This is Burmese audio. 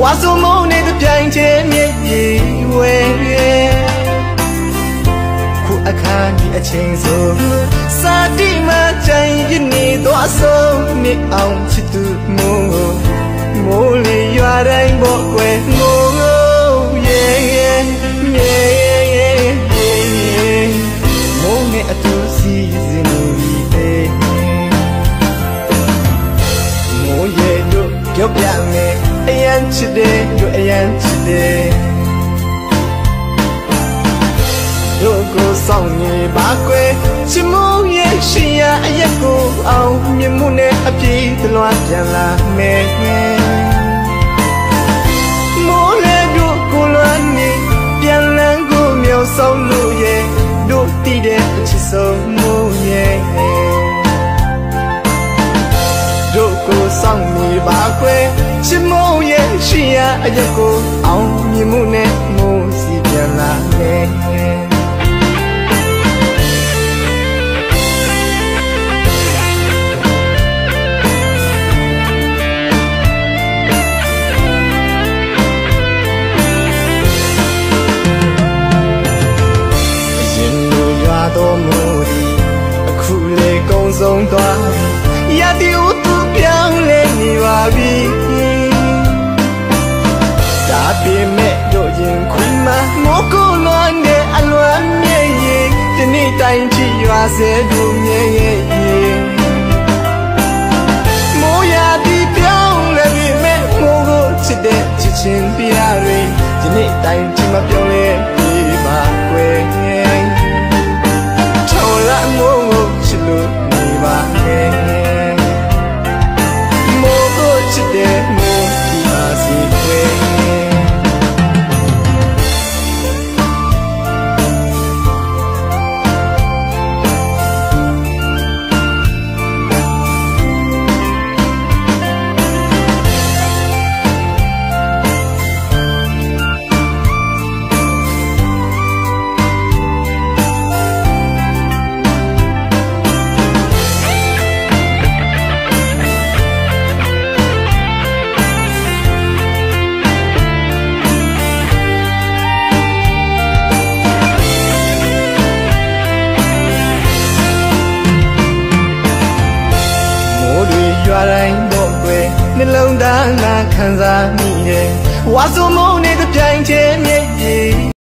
ဝါစုံမုံနေတဲ့ပြိုင်ချဲမြည်ကြီးဝဲခုအခါဒီအချိန်ဆိုစာတိမကြိုင်ရနေတော့ဆုံးနေအောင်ချစ်သူမို့မိုးလေရွာတိုင်းပေါ့ကွယ်ငိုငိုရဲ့ရဲ့ရဲ့ရဲ့ရဲ့မိုးနဲ့အတူစီစဉ်နေပြီမိုးရဲ့တို့ပြောပြမယ် အရန်ချစ်တယ်တို့အရန်ချစ်တယ်တို့ကိုဆောင်နေပါကွယ်ချစ်မိုးရဲ့ရှင်ရအရက်ကိုအောင်မြင်မှုနဲ့အပြေးတလွားပြန်လာမယ်မိုးလေတို့ကိုလွမ်းနေပြန်လန်းကိုမြောက်ဆုံးလို့ရဲ့တို့တည်တဲ့အချစ်ဆုံးမိုးရဲ့တို့ကိုဆောင်နေပါခွဲ ချစ်မိုးရဲ့ရှင်ရအရက်ကိုအောင်မြင်မှုနဲ့မိုးစီပြန်လာမယ်တော်မူသည်အခုလေကုံဆုံးသွားပြီရသည် တိုင်းချီရွာစေတို့မြဲရဲ့မိုးရသည်ပြောင်းလဲပြီမဲ့မိုးကိုချစ်တဲ့ချစ်ချင်းပြရတွေဒီနေ့တိုင်းချီမပြောင်းလဲ တိုင်းတော့ကွယ်နှလုံးသားငါခံစားမိတယ်ဝါစုံမုံနေတဲ့ပြိုင်ချဲမြေကြီး